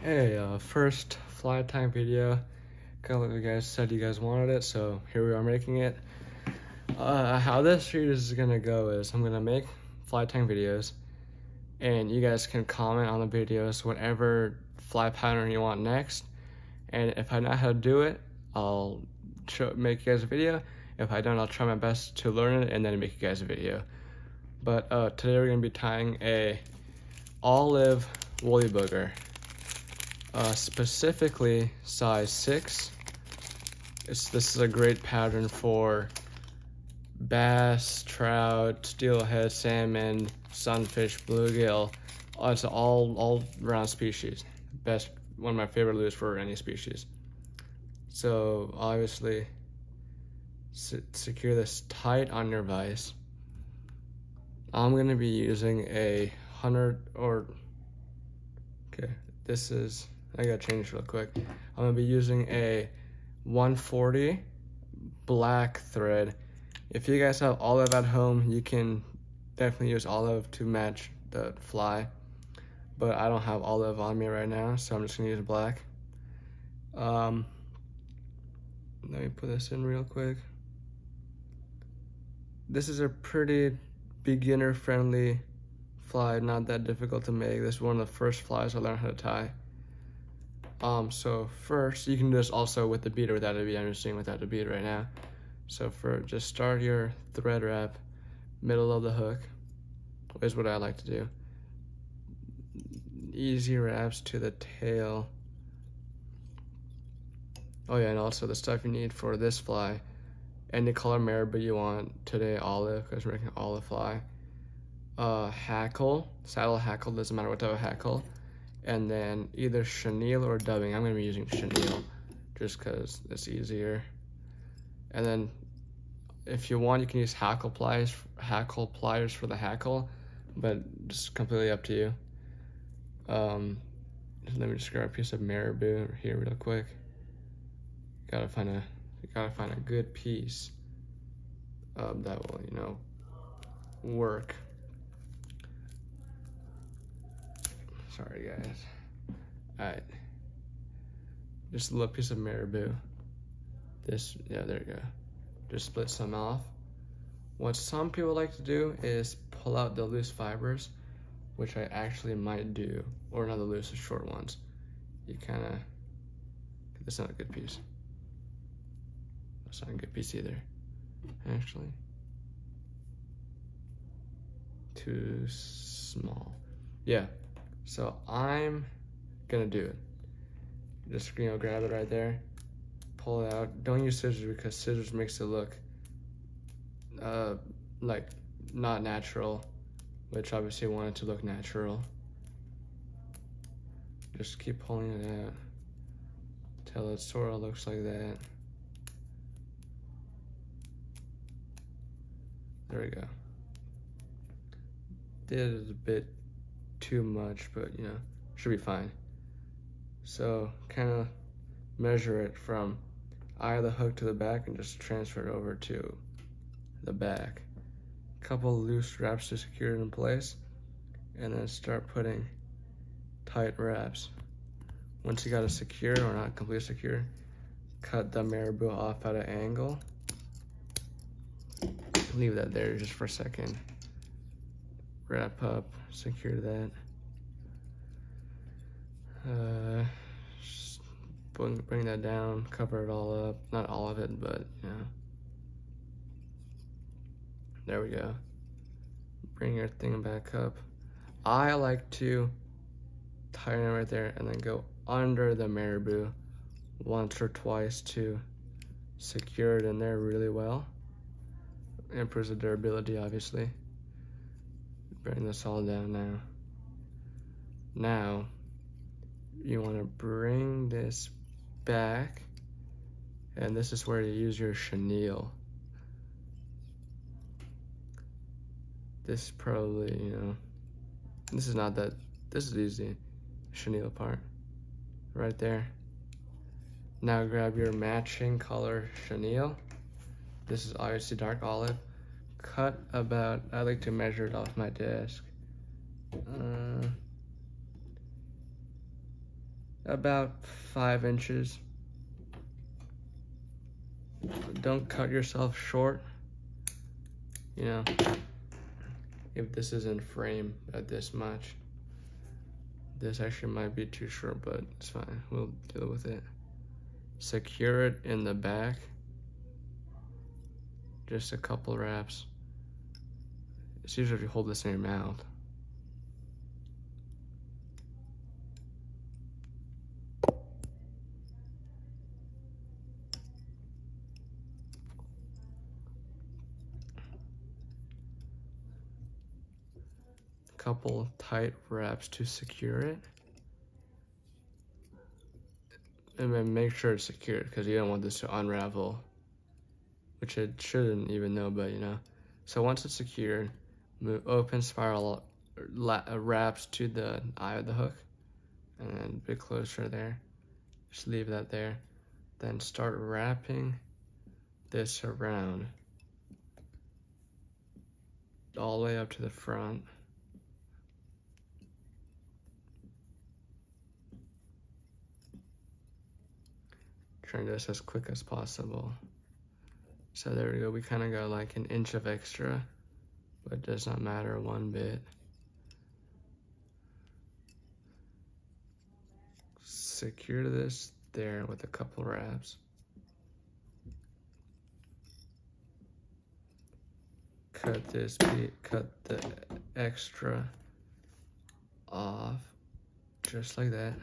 Hey, uh, first fly time video. Kind of like you guys said you guys wanted it, so here we are making it. Uh, how this series is gonna go is I'm gonna make fly time videos, and you guys can comment on the videos whatever fly pattern you want next. And if I know how to do it, I'll make you guys a video. If I don't, I'll try my best to learn it and then make you guys a video. But uh, today we're gonna be tying a olive woolly bugger uh, specifically size 6. It's, this is a great pattern for bass, trout, steelhead, salmon, sunfish, bluegill. Uh, it's all all round species. Best one of my favorite lures for any species. So obviously secure this tight on your vise. I'm gonna be using a hundred or this is I gotta change real quick. I'm gonna be using a 140 black thread. If you guys have olive at home, you can definitely use olive to match the fly. But I don't have olive on me right now, so I'm just gonna use black. Um, let me put this in real quick. This is a pretty beginner friendly fly, not that difficult to make. This is one of the first flies I learned how to tie. Um, so first, you can do this also with the bead or without a bead. I'm just doing without a bead right now. So for just start your thread wrap, middle of the hook is what I like to do. Easy wraps to the tail. Oh yeah, and also the stuff you need for this fly. Any color marabou you want. Today olive, because we're making olive fly. Uh, hackle, saddle hackle, doesn't matter what type of hackle and then either chenille or dubbing. I'm gonna be using chenille just cause it's easier. And then if you want, you can use hackle pliers, hackle pliers for the hackle, but just completely up to you. Um, let me just grab a piece of marabou here real quick. Gotta find a, gotta find a good piece um, that will, you know, work. Sorry, guys. Alright. Just a little piece of marabou. This, yeah, there you go. Just split some off. What some people like to do is pull out the loose fibers, which I actually might do, or not the loose, the short ones. You kind of, that's not a good piece. That's not a good piece either, actually. Too small. Yeah, so I'm gonna do it. Just you know, grab it right there, pull it out. Don't use scissors because scissors makes it look uh, like not natural, which obviously I want it to look natural. Just keep pulling it out till it sort of looks like that. There we go. Did it a bit too much, but you know, should be fine. So kind of measure it from eye of the hook to the back and just transfer it over to the back. Couple loose wraps to secure it in place and then start putting tight wraps. Once you got it secure or not completely secure, cut the marabou off at an angle. Leave that there just for a second wrap up, secure that. Uh, bring, bring that down, cover it all up. Not all of it, but know. There we go. Bring your thing back up. I like to tighten it right there and then go under the marabou once or twice to secure it in there really well. Improves the durability, obviously bring this all down now. Now, you want to bring this back, and this is where you use your chenille. This probably, you know, this is not that, this is easy, chenille part, right there. Now grab your matching color chenille. This is obviously dark olive cut about, I like to measure it off my desk. Uh, about five inches. Don't cut yourself short. You know, if this is in frame at this much. This actually might be too short, but it's fine. We'll deal with it. Secure it in the back. Just a couple wraps. It's usually if you hold this in your mouth. couple tight wraps to secure it. And then make sure it's secured because you don't want this to unravel, which it shouldn't even know, but you know. So once it's secured, move open spiral uh, wraps to the eye of the hook and then a bit closer there. Just leave that there. Then start wrapping this around all the way up to the front. trying to do this as quick as possible. So there we go, we kind of got like an inch of extra, but does not matter one bit. Secure this there with a couple wraps. Cut this, cut the extra off, just like that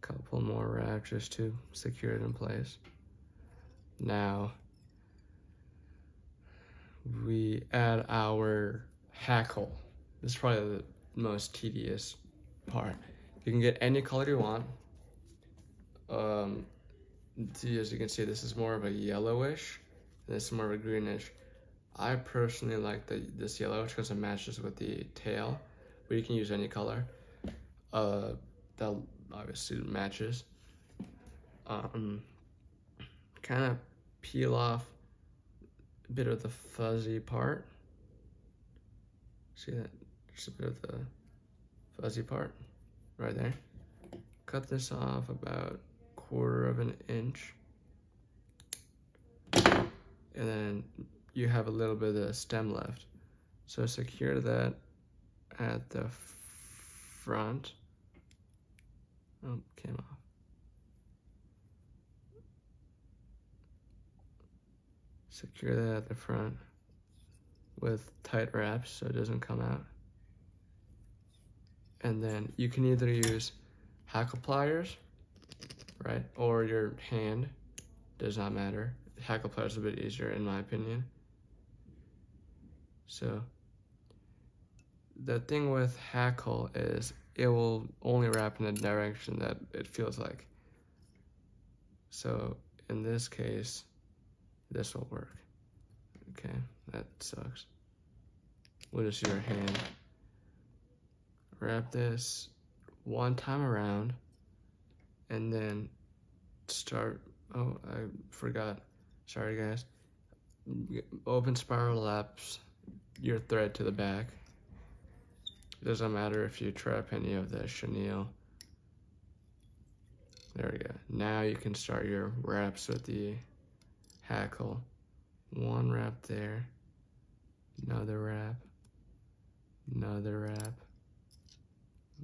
couple more wraps just to secure it in place. Now, we add our hackle. This is probably the most tedious part. You can get any color you want. Um, as you can see, this is more of a yellowish, this is more of a greenish. I personally like the this yellowish because it matches with the tail, but you can use any color. Uh, that obviously matches. Um, kind of peel off bit of the fuzzy part. See that? Just a bit of the fuzzy part right there. Cut this off about quarter of an inch. And then you have a little bit of the stem left. So secure that at the front Oh, came off. Secure that at the front with tight wraps so it doesn't come out. And then you can either use hackle pliers, right, or your hand, does not matter. Hackle pliers are a bit easier in my opinion. So the thing with hackle is it will only wrap in the direction that it feels like. So in this case, this will work. Okay, that sucks. We'll just use our hand. Wrap this one time around and then start, oh, I forgot. Sorry guys. Open spiral laps your thread to the back it doesn't matter if you trap any of the chenille. There we go. Now you can start your wraps with the hackle. One wrap there, another wrap, another wrap.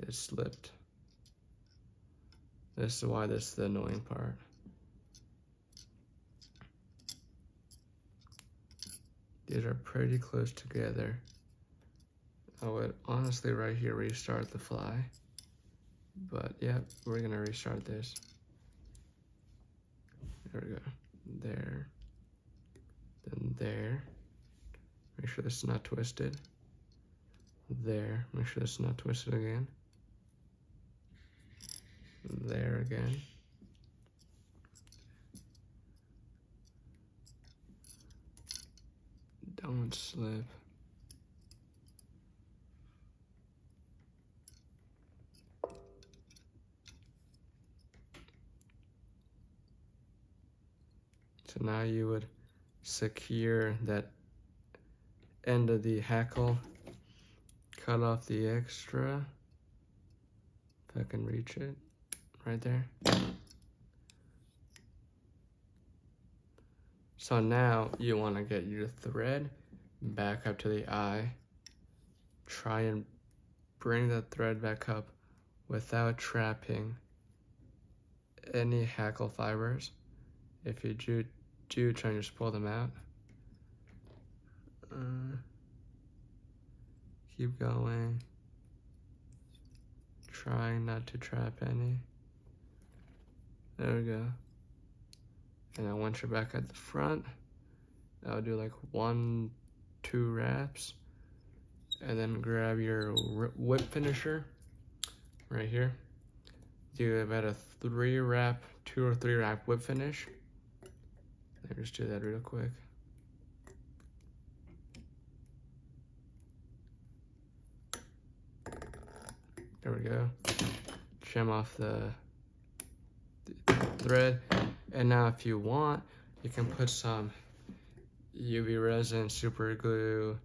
This slipped. This is why this is the annoying part. These are pretty close together. I would honestly right here restart the fly. But yeah, we're gonna restart this. There we go. There. Then there. Make sure this is not twisted. There. Make sure this is not twisted again. There again. Don't slip. Now you would secure that end of the hackle, cut off the extra, if I can reach it. right there. So now you want to get your thread back up to the eye. Try and bring the thread back up without trapping any hackle fibers. If you do, do try to pull them out. Uh, keep going. Trying not to trap any. There we go. And then once you're back at the front, I'll do like one, two wraps. And then grab your whip finisher right here. Do about a three wrap, two or three wrap whip finish. Let me just do that real quick. There we go. Trim off the, thread. And now if you want, you can put some UV resin, super glue,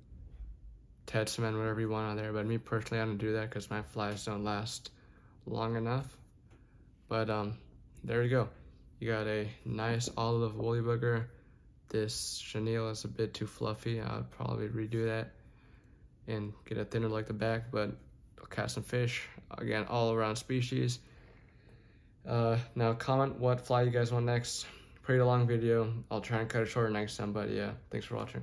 Ted whatever you want on there. But me personally, I don't do that because my flies don't last long enough. But um, there you go. You got a nice olive woolly bugger. This chenille is a bit too fluffy. I'll probably redo that and get it thinner like the back, but I'll catch some fish. Again, all around species. Uh, now comment what fly you guys want next. Pretty long video. I'll try and cut it shorter next time, but yeah, thanks for watching.